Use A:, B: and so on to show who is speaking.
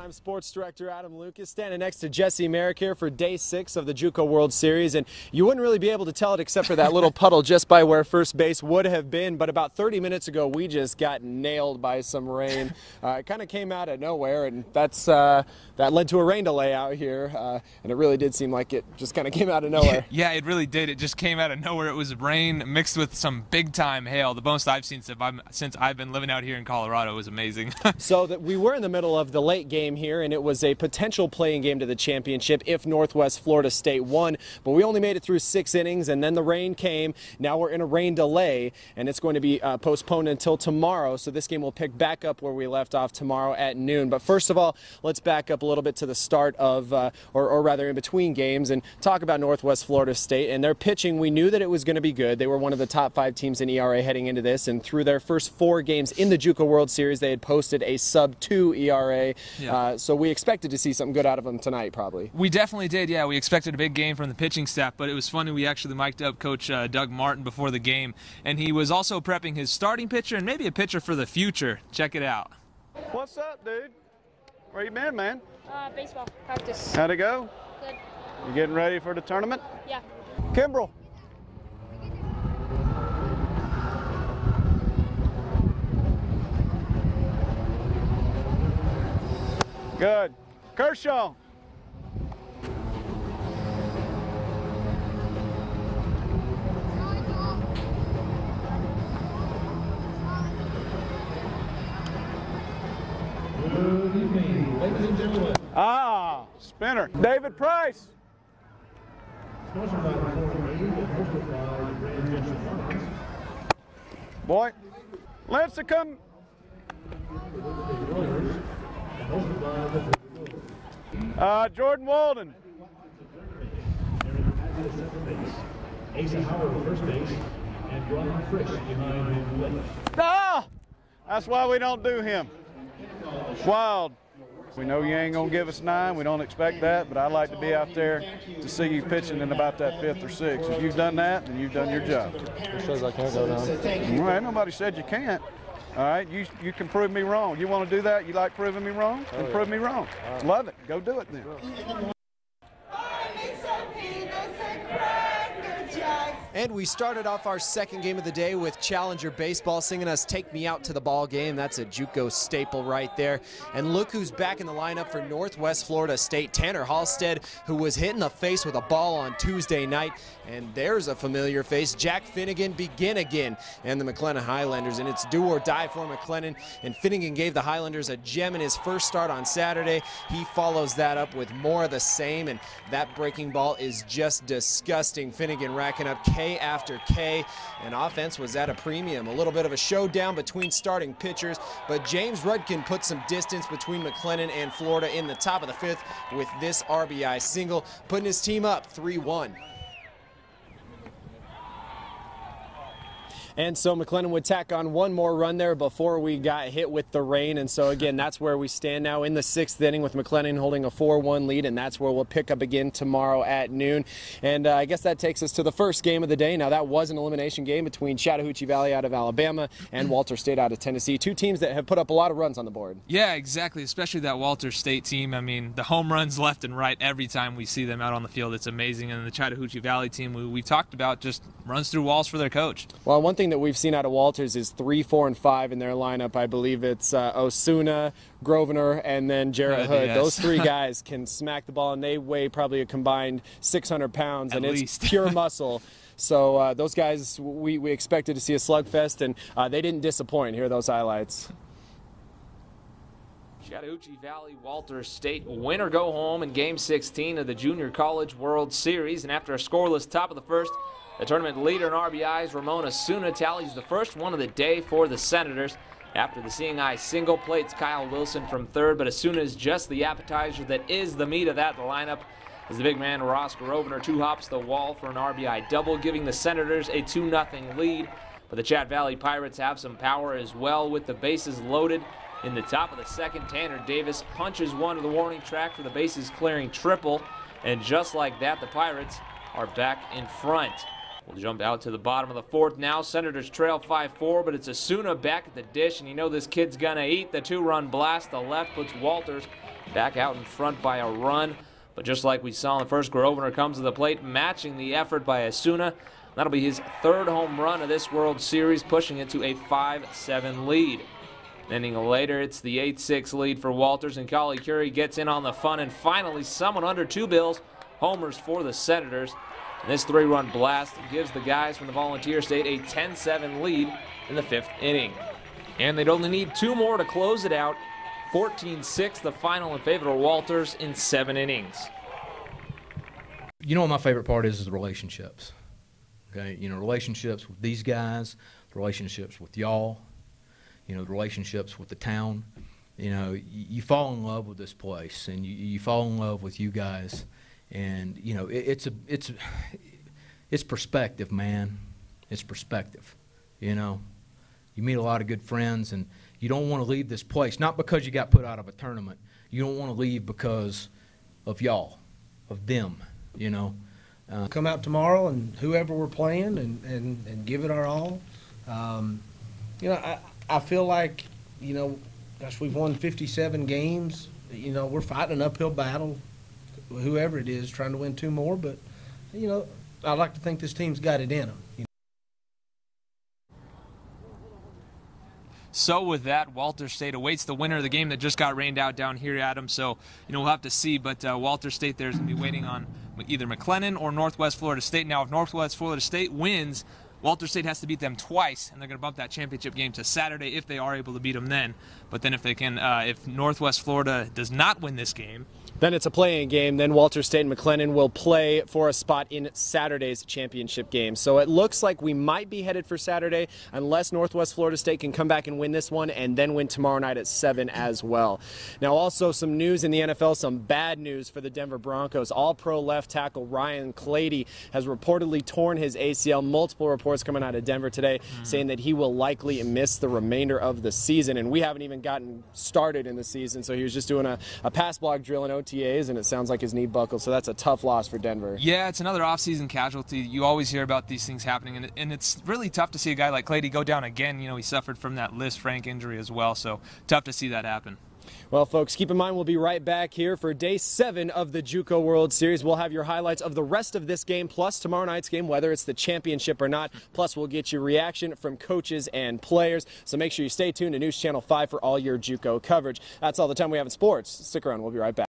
A: I'm Sports Director Adam Lucas, standing next to Jesse Merrick here for day six of the JUCO World Series. And you wouldn't really be able to tell it except for that little puddle just by where first base would have been. But about 30 minutes ago, we just got nailed by some rain. Uh, it kind of came out of nowhere, and that's uh, that led to a rain delay out here. Uh, and it really did seem like it just kind of came out of nowhere.
B: Yeah, it really did. It just came out of nowhere. It was rain mixed with some big time hail. The most I've seen since I've been living out here in Colorado. Was amazing.
A: so that we were in the middle of the late game here, and it was a potential playing game to the championship if Northwest Florida State won. But we only made it through six innings, and then the rain came. Now we're in a rain delay, and it's going to be uh, postponed until tomorrow. So this game will pick back up where we left off tomorrow at noon. But first of all, let's back up a little bit to the start of, uh, or, or rather in between games, and talk about Northwest Florida State and their pitching. We knew that it was going to be good. They were one of the top five teams in ERA heading into this, and through their first four games in the JUCO World Series, they had posted a sub two ERA. Yeah. Uh, so we expected to see something good out of them tonight, probably.
B: We definitely did. Yeah, we expected a big game from the pitching staff, but it was funny. We actually mic'd up Coach uh, Doug Martin before the game, and he was also prepping his starting pitcher and maybe a pitcher for the future. Check it out.
C: What's up, dude? Where you been, man?
D: Uh, baseball practice.
C: How'd it go?
D: Good.
C: You getting ready for the tournament?
D: Yeah.
C: Kimbrel. Good. Kershaw.
E: Good evening, ladies and gentlemen.
C: Ah, spinner. David Price.
E: Sponsored by the Florida Navy and hosted by Grand Junction Farms.
C: Boy, let's come. Uh, Jordan Walden.
E: Asa Howard first base, and Ron Frisch behind the.
C: Ah! That's why we don't do him. Wild. We know you ain't gonna give us nine. We don't expect that, but I'd like to be out there to see you pitching in about that fifth or sixth. If you've done that, then you've done your job.
A: It says I can't go down.
C: Right, nobody said you can't. All right, you you can prove me wrong. You want to do that? You like proving me wrong? Then
A: Oh,
C: prove me wrong. Love it. Go do it then.
A: And we started off our second game of the day with Challenger Baseball singing us Take Me Out to the Ball Game. That's a JUCO staple right there. And look who's back in the lineup for Northwest Florida State. Tanner Halstead, who was hit in the face with a ball on Tuesday night. And there's a familiar face, Jack Finnegan, begin again. And the McLennan Highlanders. And it's do or die for McLennan. And Finnegan gave the Highlanders a gem in his first start on Saturday. He follows that up with more of the same. And that breaking ball is just disgusting. Finnegan racking up K after K, and offense was at a premium. A little bit of a showdown between starting pitchers, but James Rudkin put some distance between McLennan and Florida in the top of the fifth with this RBI single, putting his team up 3 And so McLennan would tack on one more run there before we got hit with the rain. And so, again, that's where we stand now in the sixth inning with McLennan holding a 4 1 lead. And that's where we'll pick up again tomorrow at noon. And uh, I guess that takes us to the first game of the day. Now, that was an elimination game between Chattahoochee Valley out of Alabama and Walters State out of Tennessee. Two teams that have put up a lot of runs on the board.
B: Yeah, exactly. Especially that Walters State team. I mean, the home runs left and right every time we see them out on the field. It's amazing. And the Chattahoochee Valley team we, we talked about just runs through walls for their coach.
A: Well, one thing that we've seen out of Walters is three, four, and five in their lineup. I believe it's uh, Osuna, Grosvenor, and then Jarrett
B: Hood,
A: Hood.
B: yes.
A: Those three guys can smack the ball, and they weigh probably a combined 600 pounds,
B: At
A: and it's pure muscle. So uh, those guys, we, we expected to see a slugfest, and uh, they didn't disappoint. Here are those highlights.
F: Chattahoochee Valley Walters State win or go home in Game 16 of the Junior College World Series. And after a scoreless top of the first, the tournament leader in RBIs, Ramon Osuna, tallies the first one of the day for the Senators. After the seeing eye single plates Kyle Wilson from third, but Osuna is just the appetizer that is the meat of that lineup. As the big man Ross Grosvenor two hops the wall for an RBI double, giving the Senators a 2 0 lead. But the Chat Valley Pirates have some power as well with the bases loaded. In the top of the second, Tanner Davis punches one to the warning track for the bases clearing triple. And just like that, the Pirates are back in front. We'll jump out to the bottom of the fourth now. Senators trail 5-4, but it's Osuna back at the dish, and you know this kid's gonna eat. The two-run blast, the left puts Walters back out in front by a run. But just like we saw in the first, Grosvenor comes to the plate, matching the effort by Osuna. That'll be his third home run of this World Series, pushing it to a 5-7 lead. An inning later, it's the 8-6 lead for Walters, and Collie Curie gets in on the fun, and finally someone under two bills homers for the Senators. This three-run blast gives the guys from the Volunteer State a 10-7 lead in the fifth inning. And they'd only need two more to close it out. 14-6, the final in favor of Walters in seven innings.
G: You know what my favorite part is is the relationships. Okay, you know relationships with these guys, relationships with y'all, you know the relationships with the town. You know you, you fall in love with this place, and you, you fall in love with you guys, and you know it, it's a it's it's perspective, man. It's perspective. You know, you meet a lot of good friends, and you don't want to leave this place not because you got put out of a tournament. You don't want to leave because of y'all, of them. You know.
H: Uh, Come out tomorrow and whoever we're playing and, and, and give it our all. Um, you know, I, I feel like, you know, gosh, we've won 57 games. You know, we're fighting an uphill battle, whoever it is, trying to win two more. But, you know, I'd like to think this team's got it in them. You know?
I: So with that, Walters State awaits the winner of the game that just got rained out down here, Adam. So you know we'll have to see, but uh, Walters State there's going to be waiting on either McLennan or Northwest Florida State. Now, if Northwest Florida State wins, Walters State has to beat them twice, and they're going to bump that championship game to Saturday if they are able to beat them then. But then if they can, uh, if Northwest Florida does not win this game,
A: then it's a playing game. Then Walters State and McLennan will play for a spot in Saturday's championship game. So it looks like we might be headed for Saturday unless Northwest Florida State can come back and win this one and then win tomorrow night at 7 as well. Now, also some news in the NFL, some bad news for the Denver Broncos. All pro left tackle Ryan Clady has reportedly torn his ACL. Multiple reports coming out of Denver today mm. saying that he will likely miss the remainder of the season. And we haven't even gotten started in the season, so he was just doing a, a pass block drill in OT OTAs, and it sounds like his knee buckled. So that's a tough loss for Denver.
I: Yeah, it's another offseason casualty. You always hear about these things happening, and, and it's really tough to see a guy like Clady go down again. You know, he suffered from that Lisfranc injury as well, so tough to see that happen.
A: Well, folks, keep in mind we'll be right back here for day seven of the JUCO World Series. We'll have your highlights of the rest of this game, plus tomorrow night's game, whether it's the championship or not. Plus, we'll get your reaction from coaches and players. So make sure you stay tuned to News Channel 5 for all your JUCO coverage. That's all the time we have in sports. Stick around. We'll be right back.